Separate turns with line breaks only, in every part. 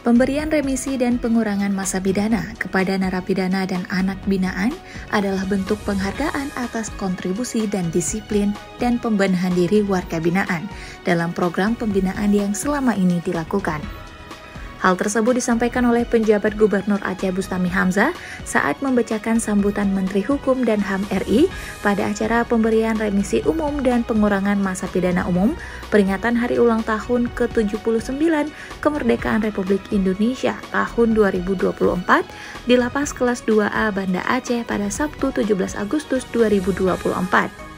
Pemberian remisi dan pengurangan masa pidana kepada narapidana dan anak binaan adalah bentuk penghargaan atas kontribusi dan disiplin dan pembenahan diri warga binaan dalam program pembinaan yang selama ini dilakukan. Hal tersebut disampaikan oleh penjabat Gubernur Aceh Bustami Hamzah saat membacakan sambutan Menteri Hukum dan HAM RI pada acara pemberian remisi umum dan pengurangan masa pidana umum peringatan hari ulang tahun ke-79 kemerdekaan Republik Indonesia tahun 2024 di Lapas Kelas 2A Banda Aceh pada Sabtu 17 Agustus 2024.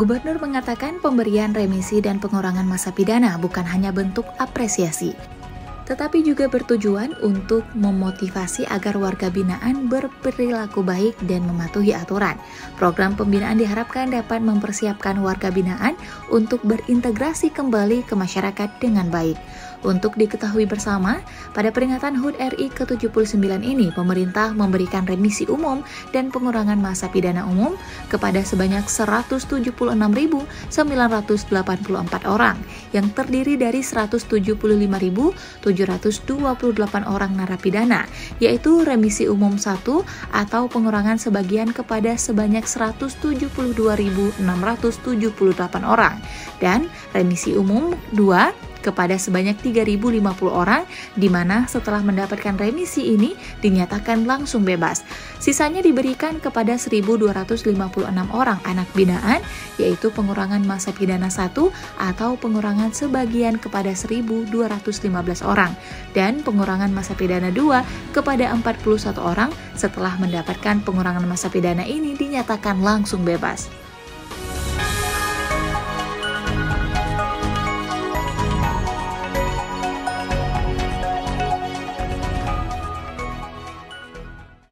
Gubernur mengatakan pemberian remisi dan pengurangan masa pidana bukan hanya bentuk apresiasi, tetapi juga bertujuan untuk memotivasi agar warga binaan berperilaku baik dan mematuhi aturan. Program pembinaan diharapkan dapat mempersiapkan warga binaan untuk berintegrasi kembali ke masyarakat dengan baik. Untuk diketahui bersama, pada peringatan HUT RI ke-79 ini, pemerintah memberikan remisi umum dan pengurangan masa pidana umum kepada sebanyak 176.984 orang, yang terdiri dari 175.728 orang narapidana, yaitu remisi umum 1 atau pengurangan sebagian kepada sebanyak 172.678 orang, dan remisi umum 2 kepada sebanyak 3.050 orang, di mana setelah mendapatkan remisi ini dinyatakan langsung bebas. Sisanya diberikan kepada 1.256 orang anak binaan, yaitu pengurangan masa pidana satu atau pengurangan sebagian kepada 1.215 orang, dan pengurangan masa pidana dua kepada 41 orang setelah mendapatkan pengurangan masa pidana ini dinyatakan langsung bebas.